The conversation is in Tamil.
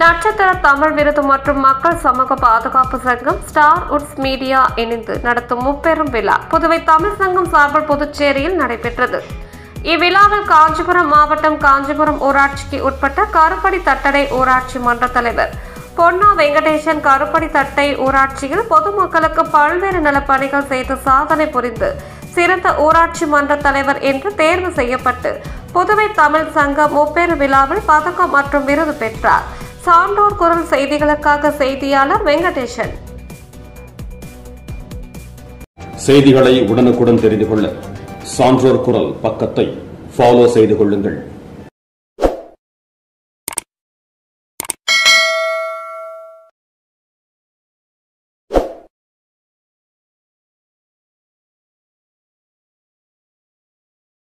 நட்சத்திர தமிழ் விருது மற்றும் மக்கள் சமூக பாதுகாப்பு சங்கம் ஸ்டார் உட்ஸ் மீடியா இணைந்து நடத்தும் முப்பெரும் விழா. புதுவை தமிழ் சங்கம் சார்பில் புதுச்சேரியில் நடைபெற்றது. இவ்விழாவில் காஞ்சிபுரம் மாவட்டம் காஞ்சிபுரம் ஊராட்சிக்கு உட்பட்ட கருப்படி தட்டடை ஊராட்சி மன்ற தலைவர் பொன்னா வெங்கடேசன் கருப்படி தட்டை ஊராட்சியில் பொதுமக்களுக்கு பல்வேறு நலப்பணிகள் செய்து சாதனை புரிந்து சிறந்த ஊராட்சி மன்ற தலைவர் என்று தேர்வு செய்யப்பட்டு புதுவை தமிழ் சங்கம் முப்பெரு விழாவில் பதக்கம் மற்றும் விருது பெற்றார். சான்றோர் குரல் செய்திகளுக்காக செய்தியாளர் வெங்கடேசன். செய்திகளை உடனுக்குடன் தெரிந்து கொள்ள சான்றோர் குரல் பக்கத்தை ஃபாலோ செய்து கொள்ளுங்கள்.